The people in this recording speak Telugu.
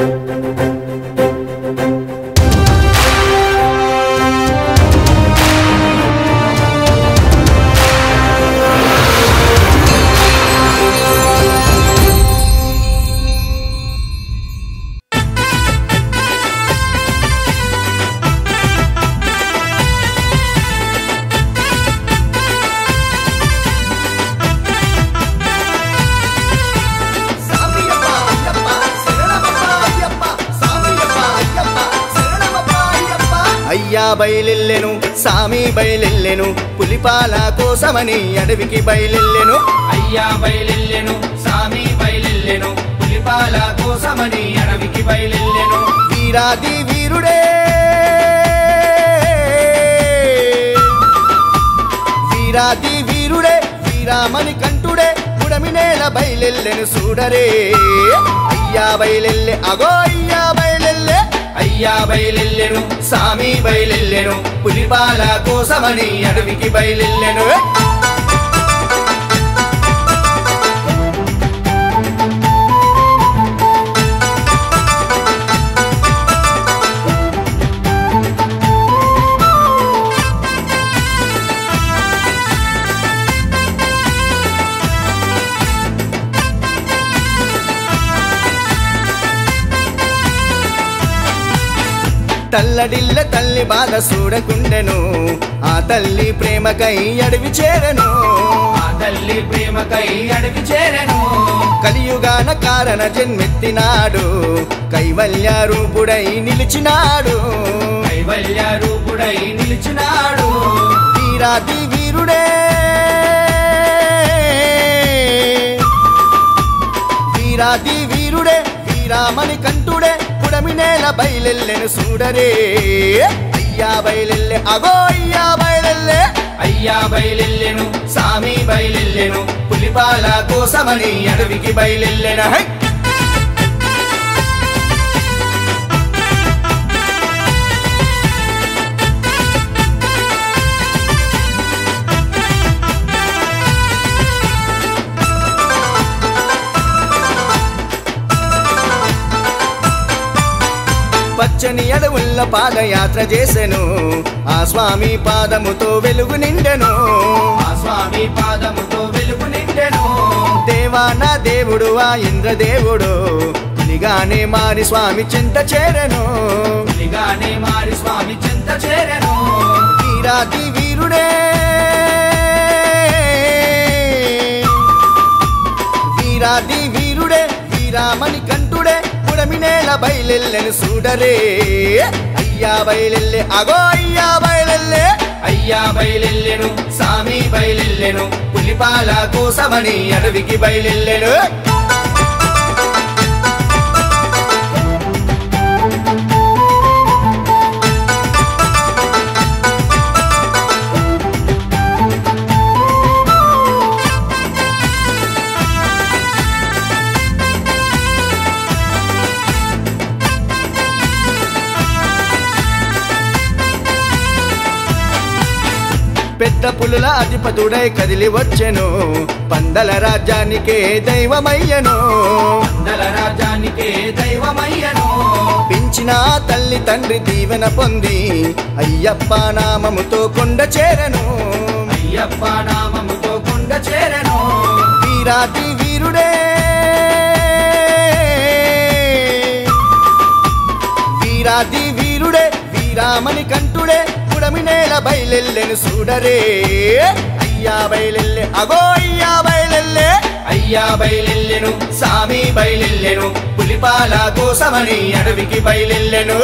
Música అయ్యా బయలెల్లెను సామి బయలెల్లెను పులిపాల కోసమని అడవికి బయలెల్లెను. అయ్యా బయలెల్లెను సామి బయలెల్లెను పులిపాల కోసమని అడవికి బయలెల్లెను. వీరాది వీరుడే. వీరాది వీరుడే వీరామణి కంఠుడే పుడమి బయలెల్లెను సూడరే అయ్యా బయలెల్లె అగో అయ్యా బయలు అయ్యా బయలెల్లెను సామి బయలెల్లెను పులిపాల కోసమని అడవికి బయలెల్లెను. తల్లడిల్ల తల్లి బాధ చూడకుండెను ఆ తల్లి ప్రేమకై అడవి చేరెను. ఆ తల్లి ప్రేమకై అడవి చేరెను. కలియుగాన కారణ జన్మెత్తినాడు కైవల్య రూపుడై నిలిచినాడు. కైవల్య రూపుడై నిలిచినాడు. వీరాది వీరుడే. వీరాది వీరుడే వీరామణి కంఠుడే నేల బయలెల్లెను చూడరే అయ్యా బయలెల్లె అగో అయ్యా బయలెల్లె. అయ్యా బయలెల్లెను సామి బయలెల్లెను పులిపాల కోసమని అడవికి బయలెల్లెన. హై! పచ్చని అడవుల్ల పాదయాత్ర చేసెను. ఆ స్వామి పాదముతో వెలుగు నిండెను. ఆ స్వామి పాదముతో వెలుగు నిండెను. దేవా నా దేవుడు ఆ ఇంద్రదేవుడు. పులిగానే మారి స్వామి చింత చేరెను. పులిగానే మారి స్వామి చింత చేరెను. వీరాది వీరుడే. వీరాది శ్రీరామని వీరామణి కంఠుడే పుడమి నేల బయలెల్లెను చూడరే అయ్యా బయలెల్లె అగో అయ్యా బయలెల్లె. అయ్యా బయలెల్లెను సామి బయలెల్లెను పులిపాల కోసమని అడవికి బయలెల్లెను. పెద్ద పులుల అధిపతుడై కదిలి వచ్చెను. పందల రాజ్యానికే దైవమయ్యను. అందల రాజ్యానికే దైవమయ్యను. పెంచిన తల్లి తండ్రి దీవెన పొంది అయ్యప్ప నామముతో కొండ చేరను. అయ్యప్ప నామముతో కొండ చేరెను. వీరాది వీరుడే వీరాది వీరుడే వీరామణి కంఠుడే. చూడమి నేల బయలెల్లెను చూడరే. అయ్యా బయలెల్లె అగో అయ్యా బయలెల్లె. అయ్యా బయలెల్లెను సామి బయలెల్లెను పులిపాల కోసమని అడవికి బయలెల్లెను.